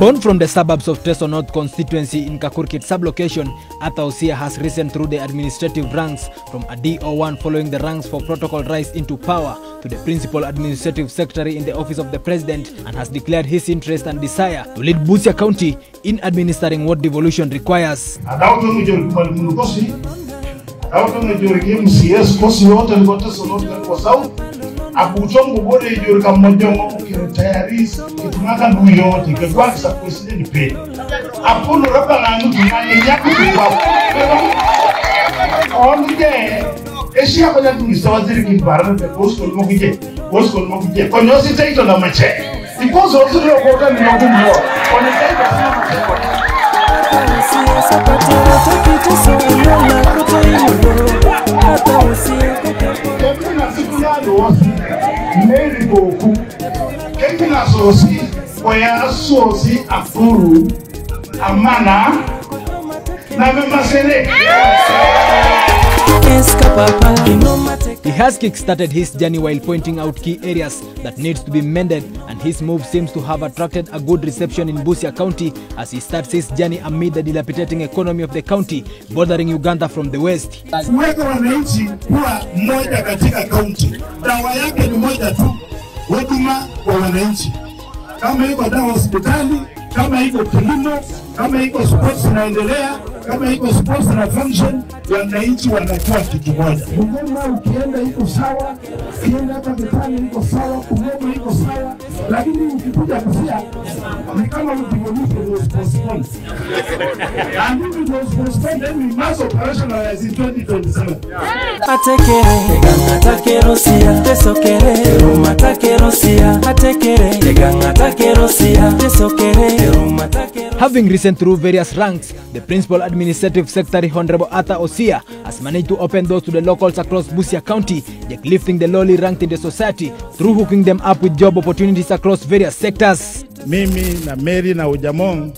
Born from the suburbs of Teso North constituency in Kakurkit sublocation, Arthur Osia has risen through the administrative ranks from a DO1 following the ranks for protocol rise into power to the principal administrative secretary in the office of the president and has declared his interest and desire to lead Busia County in administering what devolution requires. kosi teso akuchombo bode idori kama jongo kero tayarisi kitumaka nuyo tike kwa kisa kusile ni pe apuno rapa nganu tumani nyaku kwa kwa onde eshi hapa ya tumisa waziri kimbarana te kosko limo kije kosko limo kije kwa nyosi taito na mache ipozo waziri okota ni nogu mwa kwa nyosi taito na mache na-eri okwu ekina sosi oya sosi akuru amana na mmemme no matter has kick-started his journey while pointing out key areas that needs to be mended and his move seems to have attracted a good reception in Busia County as he starts his journey amid the dilapidating economy of the county bordering Uganda from the west. kuweka wananchi kuwa moja katika kaunti. Dawa yake ni moja tu, huduma kwa wananchi. Kama iko dawa hospitali, kama iko kilimo, kama iko sports inaendelea, kama iko sports na function, wananchi wanakuwa kitu moja. Bungoma ukienda iko sawa, ukienda hata Kitale iko sawa, Bungoma iko sawa, lakini ukikuja Busia ni kama ujibonishe ndio sports fund. And if it was postponed, then we must operationalize in 2027. atekere egang'atakerosia tesokere erumatakerosia atekere egang'atakerosia tesokere erumatakero Having risen through various ranks, the Principal Administrative Secretary Honorable Arthur Osia has managed to open doors to the locals across Busia County, yet lifting the lowly ranked in the society through hooking them up with job opportunities across various sectors. mimi na Mary na Ujamong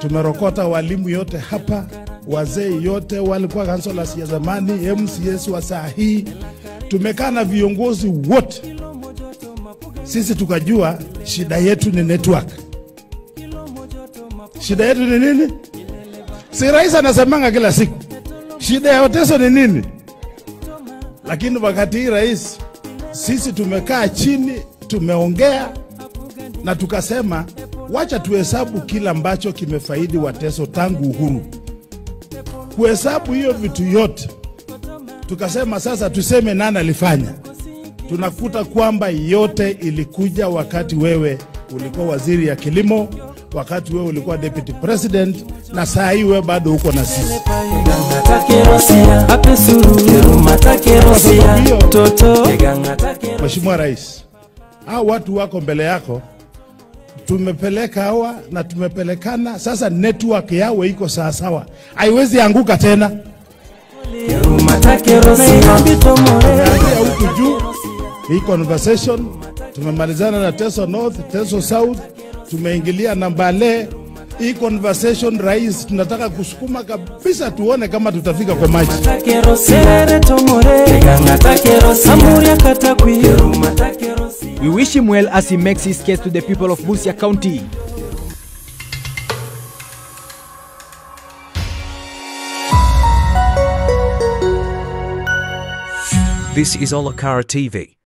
tumerokota walimu yote hapa, wazee yote walikuwa councillors ya zamani, MCS wa saa hii, tumekaa na viongozi wote, sisi tukajua shida yetu ni network. Shida yetu ni nini? Si rais anasemanga kila siku, shida ya wateso ni nini? Lakini wakati hii rais, sisi tumekaa chini, tumeongea na tukasema wacha tuhesabu kila ambacho kimefaidi Wateso tangu uhuru. Kuhesabu hiyo vitu yote, tukasema sasa tuseme nani alifanya. Tunakuta kwamba yote ilikuja wakati wewe ulikuwa waziri ya kilimo, wakati wewe ulikuwa deputy president, na saa hii wewe bado uko na sisi. Mheshimiwa Rais, hao watu wako mbele yako, tumepeleka hawa na tumepelekana, sasa network yawe iko sawasawa, haiwezi anguka tena. huku juu hii conversation, tumemalizana na Teso North, Teso South, tumeingilia na le Hii conversation rais, tunataka kusukuma kabisa, tuone kama tutafika kwa maji. We wish him well as he makes his case to the people of Busia County. This is Olakara TV.